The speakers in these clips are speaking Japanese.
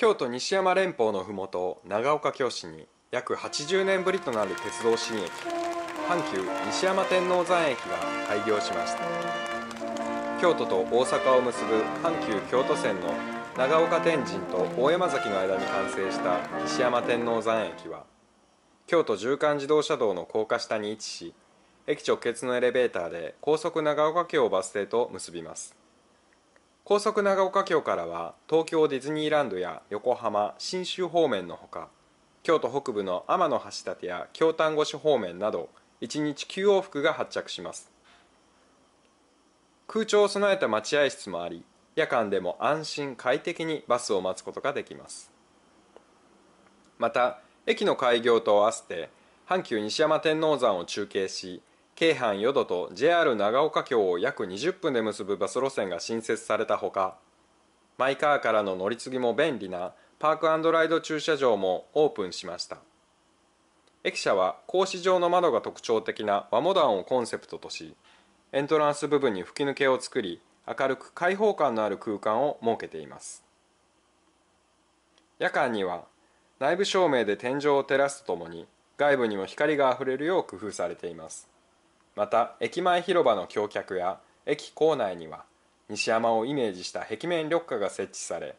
京都西山連峰のふもと長岡京市に約80年ぶりとなる鉄道新駅阪急西山天王山駅が開業しました。京都と大阪を結ぶ阪急京都線の長岡天神と大山崎の間に完成した西山天王山駅は京都縦貫自動車道の高架下に位置し駅直結のエレベーターで高速長岡京バス停と結びます。高速長岡京からは東京ディズニーランドや横浜信州方面のほか京都北部の天橋立や京丹後市方面など1日9往復が発着します。空調を備えた待合室もあり夜間でも安心快適にバスを待つことができます。また駅の開業と合わせて阪急西山天王山を中継し京阪淀と JR 長岡京を約20分で結ぶバス路線が新設されたほかマイカーからの乗り継ぎも便利なパークライド駐車場もオープンしました。駅舎は格子状の窓が特徴的な和モダンをコンセプトとしエントランス部分に吹き抜けを作り明るく開放感のある空間を設けています。夜間には内部照明で天井を照らすとともに外部にも光があふれるよう工夫されています。また駅前広場の橋脚や駅構内には西山をイメージした壁面緑化が設置され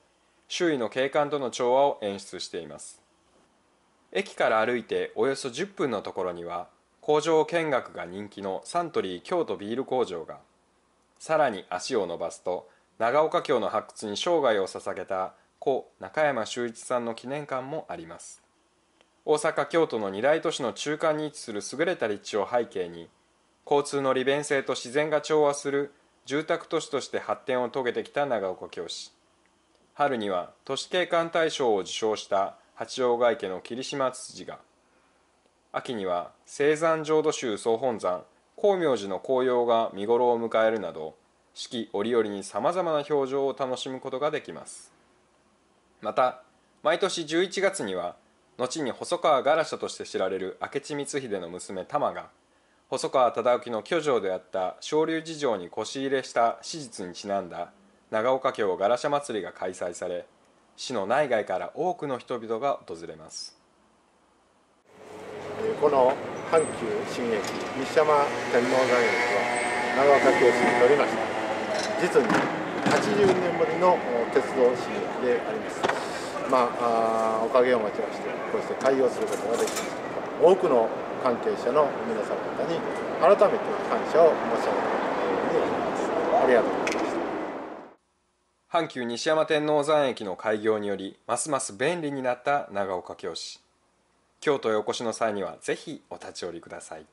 周囲の景観との調和を演出しています。駅から歩いておよそ10分のところには工場見学が人気のサントリー京都ビール工場がさらに足を伸ばすと長岡京の発掘に生涯を捧げた故中山修一さんの記念館もあります。大阪京都の二大都市の中間に位置する優れた立地を背景に交通の利便性と自然が調和する住宅都市として発展を遂げてきた長岡京市。春には都市景観大賞を受賞した八王子池の霧島ツツジが秋には青山浄土宗総本山光明寺の紅葉が見頃を迎えるなど四季折々にさまざまな表情を楽しむことができます。また毎年11月には後に細川ガラシャとして知られる明智光秀の娘玉が細川忠興の居城であった昇龍寺城に腰入れした史実にちなんだ長岡京ガラシャ祭りが開催され市の内外から多くの人々が訪れます。この阪急新駅西山天王山駅は長岡京市に乗りました実に80年ぶりの鉄道新駅であります。まあおかげをもちましてこうして開業することができました。多くの関係者の皆様方に改めて感謝を申し上げたいように思います。ありがとうございました。阪急西山天王山駅の開業によりますます便利になった長岡京市。京都へお越しの際にはぜひお立ち寄りください。